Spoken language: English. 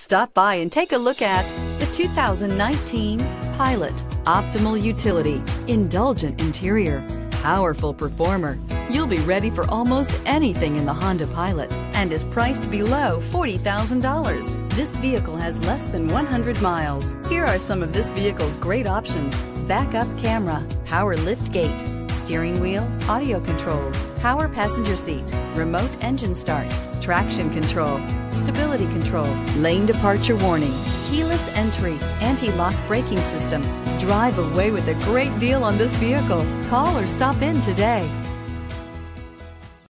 Stop by and take a look at the 2019 Pilot. Optimal utility, indulgent interior, powerful performer. You'll be ready for almost anything in the Honda Pilot and is priced below $40,000. This vehicle has less than 100 miles. Here are some of this vehicle's great options. Backup camera, power lift gate, steering wheel, audio controls, power passenger seat, remote engine start, traction control, stability control, lane departure warning, keyless entry, anti-lock braking system. Drive away with a great deal on this vehicle. Call or stop in today.